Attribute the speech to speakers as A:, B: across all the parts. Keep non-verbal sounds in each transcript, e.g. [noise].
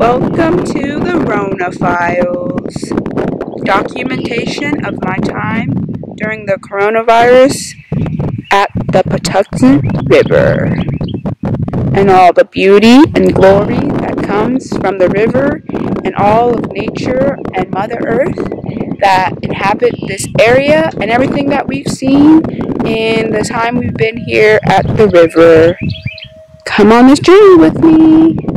A: Welcome to the Rona Files, documentation of my time during the coronavirus at the Patuxent River, and all the beauty and glory that comes from the river and all of nature and Mother Earth that inhabit this area and everything that we've seen in the time we've been here at the river. Come on this journey with me.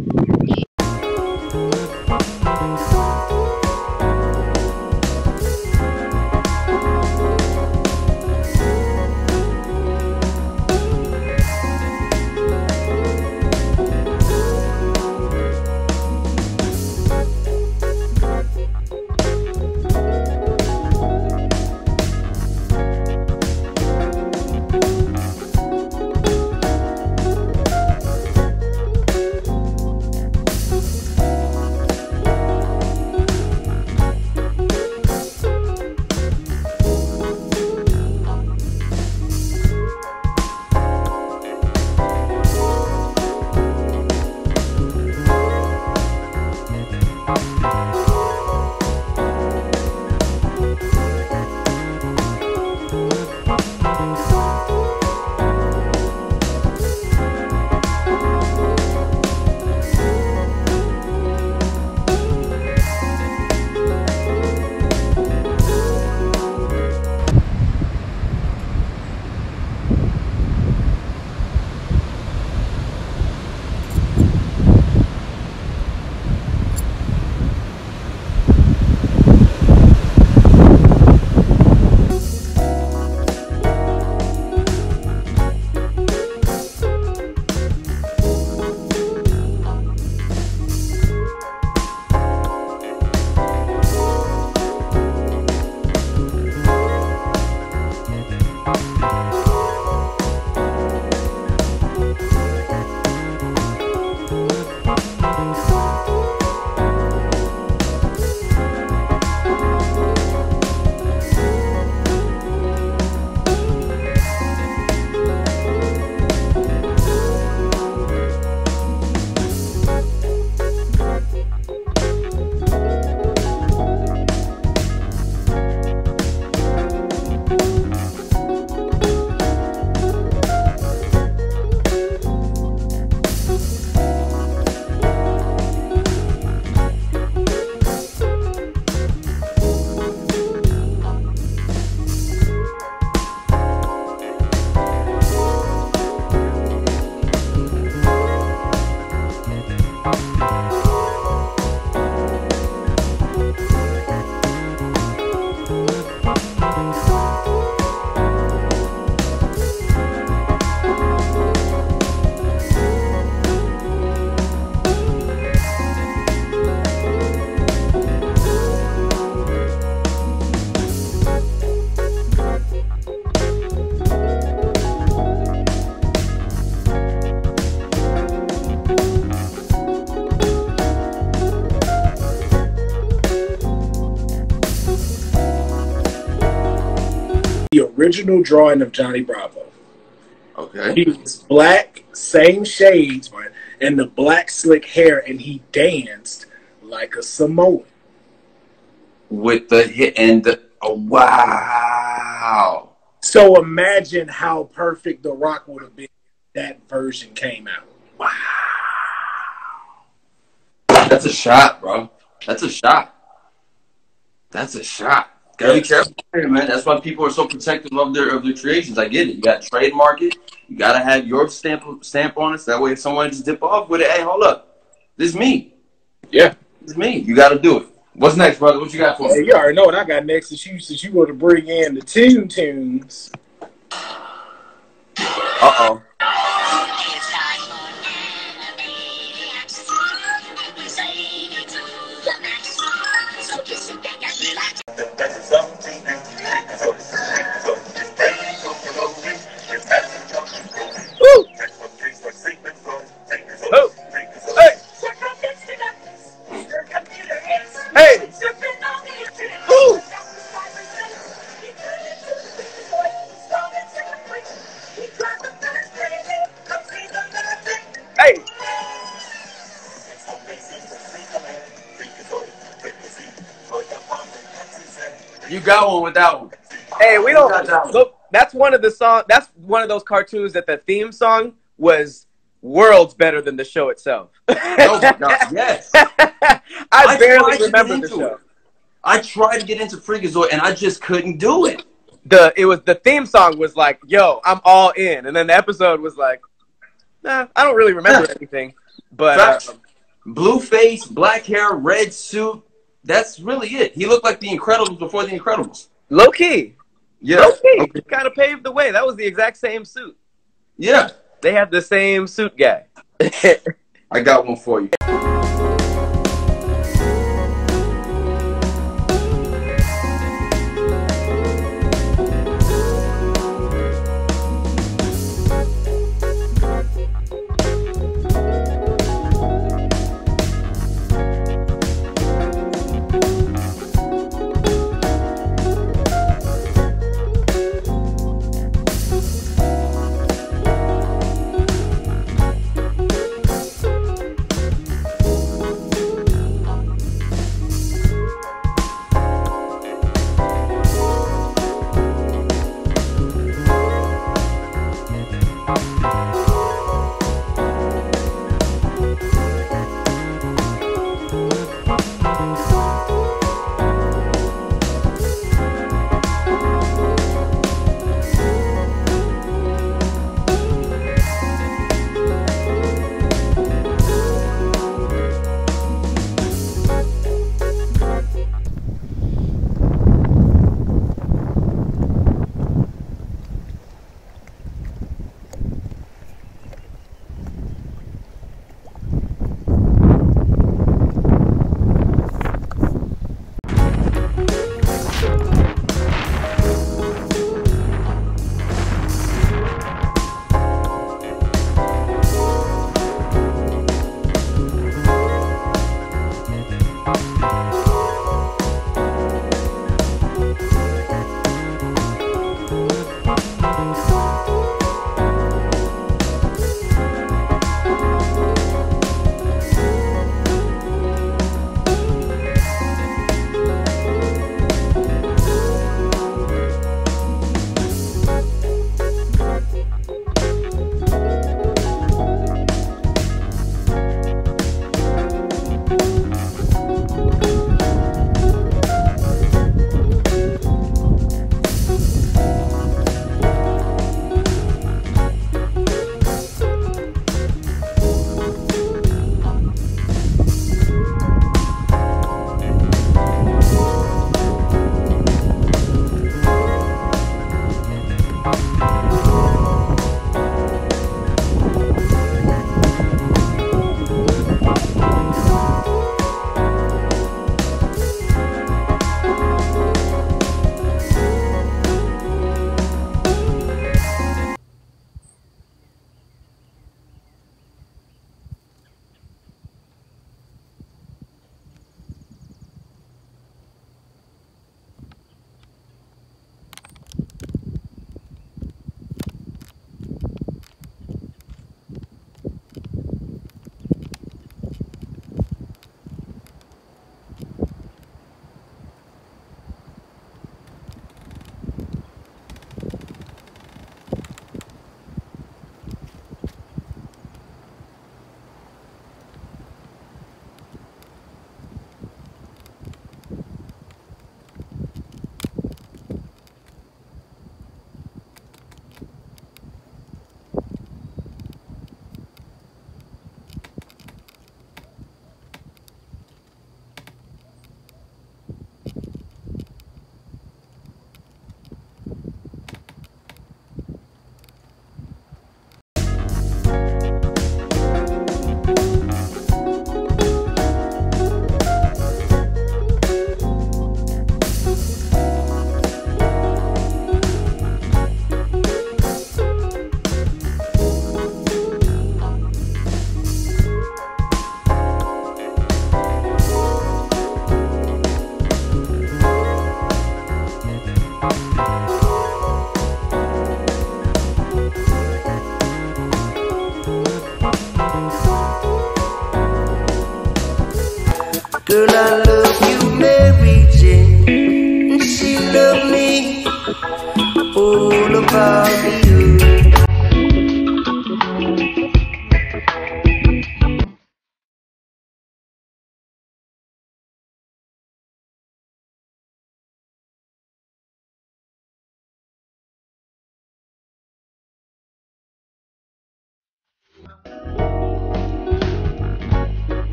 B: Original drawing of Johnny Bravo.
C: Okay.
B: He was black, same shades, right, and the black slick hair, and he danced like a Samoan.
C: With the hit and the oh wow.
B: So imagine how perfect The Rock would have been if that version came out.
C: Wow. That's a shot, bro. That's a shot. That's a shot. Gotta be careful, man. That's why people are so protective of their of their creations. I get it. You got to trademark it. You gotta have your stamp stamp on it. So that way, if someone just dip off with it, hey, hold up, this is me.
B: Yeah.
C: This is me. You got to do it. What's next, brother? What you got for
B: Hey,
C: me?
B: you already know what I got next. Since you, since you want to bring in the Tune Tunes.
C: Uh oh. Got one with that one.
D: Hey, we don't
C: that
D: look. That's one of the song. That's one of those cartoons that the theme song was worlds better than the show itself. [laughs]
C: Oh my god, yes. [laughs]
D: I,
C: I
D: barely remember the show.
C: it. I tried to get into Freakazoid and I just couldn't do it.
D: The it was the theme song was like, "Yo, I'm all in," and then the episode was like, "Nah, I don't really remember [laughs] anything." But uh,
C: Blue face, black hair, red suit. That's really it. He looked like the Incredibles before the Incredibles.
D: low key,
C: Yeah.
D: low key, kind of paved the way. That was the exact same suit.
C: Yeah.
D: They have the same suit guy. [laughs]
C: I got one for you.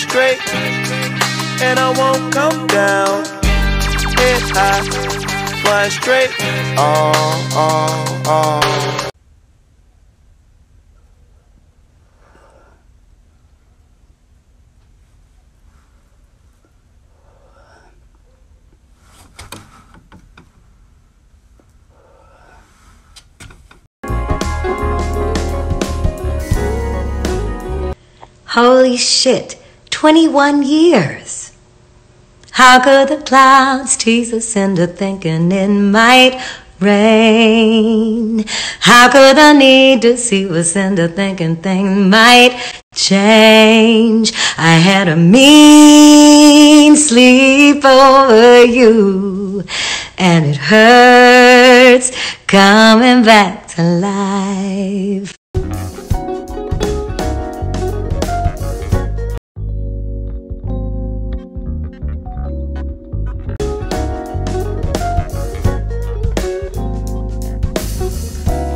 E: Straight, and I won't come down. Head high, fly straight. Oh, oh, oh.
F: Holy shit, 21 years. How could the clouds tease us into thinking it might rain? How could the need to see us into thinking things might change? I had a mean sleep over you, and it hurts coming back to life.